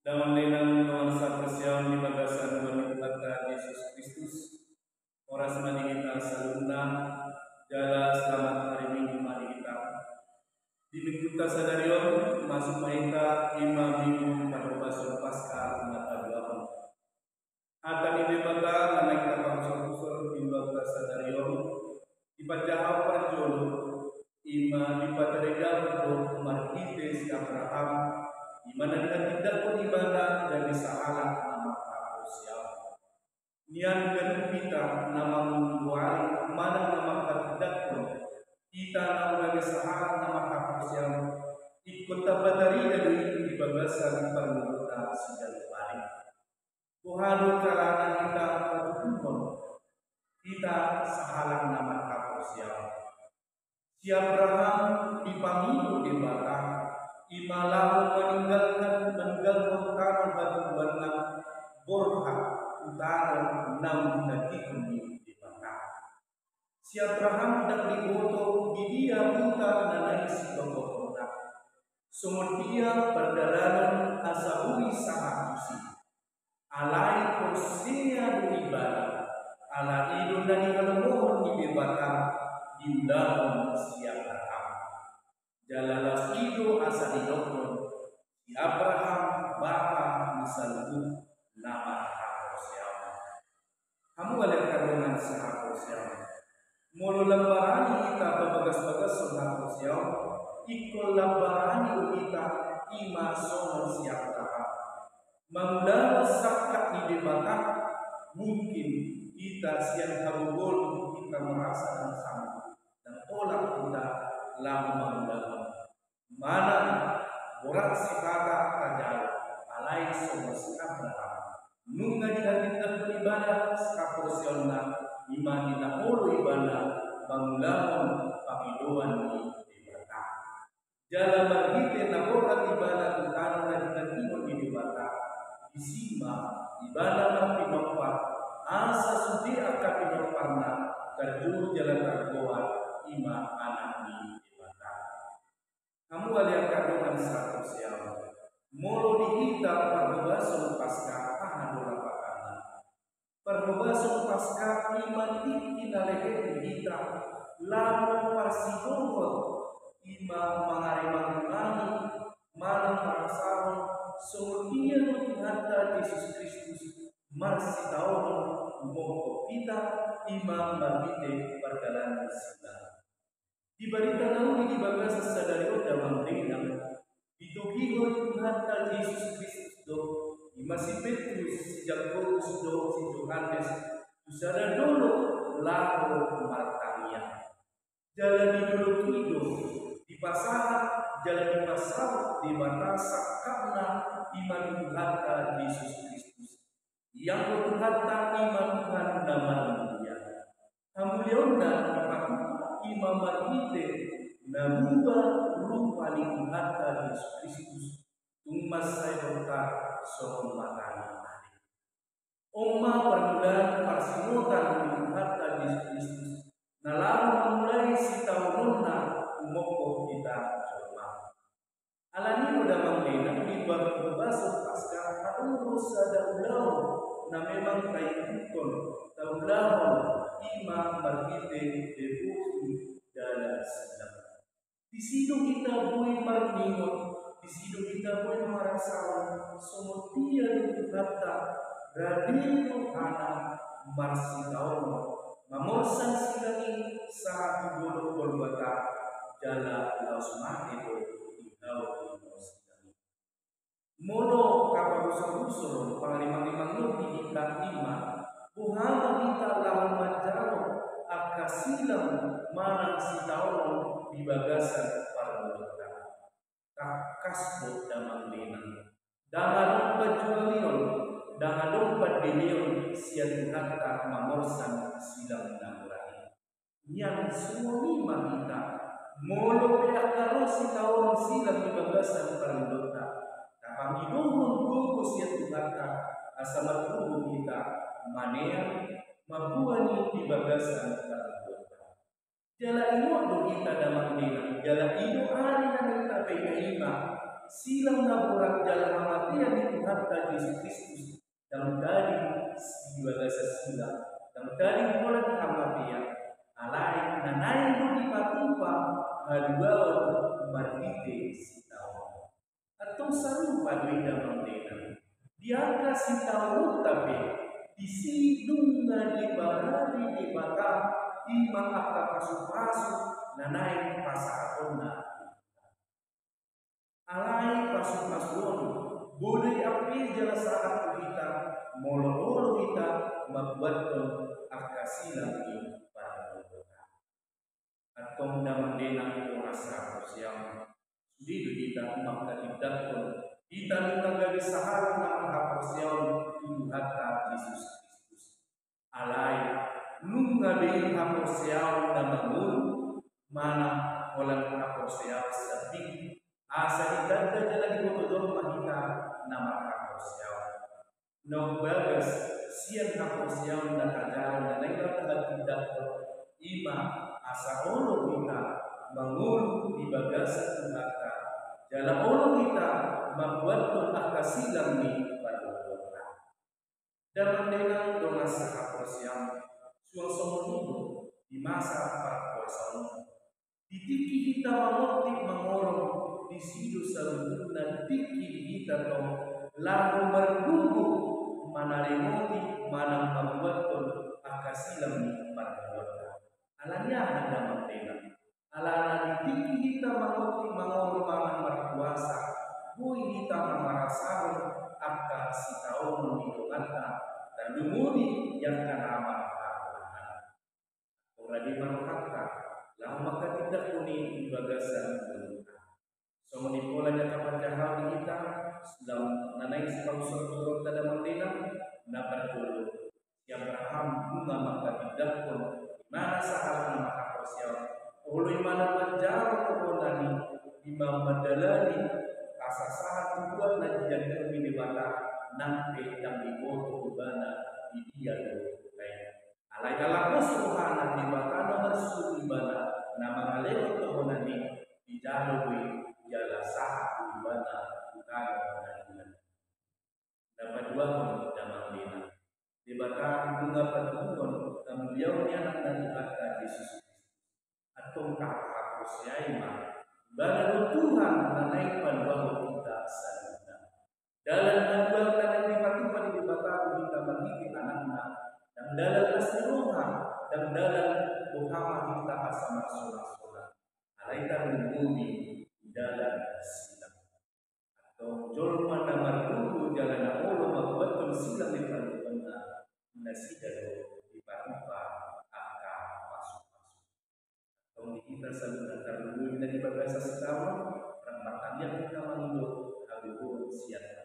dalam lenang nuansa persiawan di bagasan wanita Yesus Kristus Oras mani kita salunda jala selamat hari minggu mani kita. Di minggu kita sadarion masuk mahita ima minggu pada basur pasca mata dua akan ini bata nama kita pangsur-pangsur di kita sadarion di pajah perjol ima di patarega untuk markite si Abraham di mana dengan tidak pun Nian dan kita nama membuat mana nama pun kita nama salah nama siapa. ikut tabadari dari di bagasan permuta sejak balik. Tuhan karena kita berkumpul kita sahalang nama siapa. Si Abraham dipanggil di batang meninggalkan meninggalkan si Abraham dan diboto di dia putar dan si bangkota sumur dia perjalanan asabui sangat usi alai kursinya beribadah ala idun dan ikalamuhun di bebatan di undang siapa Jalalah itu asa di Abraham bapa misalku nama siapa. Kamu balik kandungan siapa. Mulu lembarani kita berbagas-bagas siapa. Ikut lembarani kita ima sono siapa. Mengundang sakat di mungkin kita siang kabul kita merasa dan sama dan tolak kita lama mengundang mana borak sifata kajal alai sikap Abraham nunga di hati beribadah sikap porsiona iman di ulu ibadah bangulan pakidoan di ibadah jalan berhiti naborat ibadah tentang dan timur di ibadah disima ibadah berpinopar asa sudi akan pinoparna. Terjun jalan terkuat ima anak di kamu ada kandungan satu siapa Molo dihita perbebasan pasca tahan. Perbebasan pasca iman tinggi nalehe dihita. Lalu parsidongkot ima mangarimang mani mana marasawan sumurtiya Tuhan Yesus Kristus marsi tahun mongko kita imam berbide perjalanan sedang. Di barita nauni di bagas sadari oda mangrenang ditugigon Tuhan Yesus Kristus do di masih Petrus si Jakobus do si Yohanes Usada dulu lalu martania jalan di dulu kido di pasar jalan di pasar di batasa karena iman Tuhan Yesus Kristus. Yang Tuhan iman Tuhan nama dia. Kamu leona imam ite nabuba kita coba Alani udah mengenang di bab berbasuh pasca harus ada ulang na memang ulang imam berkite debuti dalam sedang. Di situ kita boleh marningon, di situ kita boleh merasakan semua dia kata radio anak marsitaon mamorsan silangi sa bulu kolbata jala itu ikaw Mono kapag usap-usap, pangalimang-limang lupi, ikat iman, Buhama kita lawan majalo akasilang manang si taon di bagasan para mulata. Kakasbo damang linang. Dangadong pajualion, dangadong padilion siya hatta mamorsan silang namurani. Yang lima kita Molo karo si taon silang di bagasan para mulata. Kapangidohon gugus siya hatta asamat kita manea mabuani di bagasan kalubutan. Jala ino do kita dalam dina, jala ino ari na kita penaima silang na burak jalan kematian itu hatta Yesus Kristus dan dari siwa sa sila dan dari bulan kematian alai na nain mo di patumpa haluawan marite sitaw atong sarupa duida mantena diangka sitaw tapi disidung na di barari di bata di makaka pasu-pasu na naik pasakon na alai pasu-pasuon boleh api jala saat kita molo-molo kita membuat akasila di pada denang itu rasa siang di kita maka tidak pun kita dari sahara nama hapus yang hatta Yesus Kristus. Alai nunga di hapus yang nama mana orang hapus yang sedih. Asa idanda jala di botodon mahita nama hapus yang. No bagas sian yang dan ajaran dan lain tidak ima asa olo kita mengulu di bagasan neraka. Jalan olo kita membuat pun silam ni pada dan mendengar doa sahabat yang suasana di masa perkuasaan. Tiki kita mengerti mengorong di situ dan tiki kita lalu bergumbu mana remoti mana membuat pun silam ni pada alanya ada mendengar ala tinggi kita mengerti mangan berkuasa bui kita memarasakan akan si tahu menghidupkan dan dumuni yang karama Orang di kata lama tidak kuni bagasan So menimpulannya kapan jahal di kita sedang nanai sebab suruh tada dapat dulu yang berham bunga maka tidak pun mana sahabat maka persiapan Ulu mana menjara kebonani imam madalani rasa sahat tujuan dan jadi kami di mata nampe yang diboto bana di dia do kaya alai kala musuhana di mata nomor suku bana nama ngalewa kebonani di jalui jala sahat di bana bukan dan dapat dua pun dalam dina di bata bunga pertemuan dan beliau ni anak dari kata Yesus tongkat hapus yaima Baru Tuhan menaikkan bahwa kita salina Dalam membuat tanah di patupan di bataku kita mendidik anak-anak. Dan dalam keseluruhan Dan dalam Muhammad kita asama surah-surah Alaika bumi dalam silam Atau jolma nama dulu jalan Allah membuat silam di patupan Nasi dalam di patupan kita selalu dulu dari bahasa setahun rempatan yang kita manduk habibun siap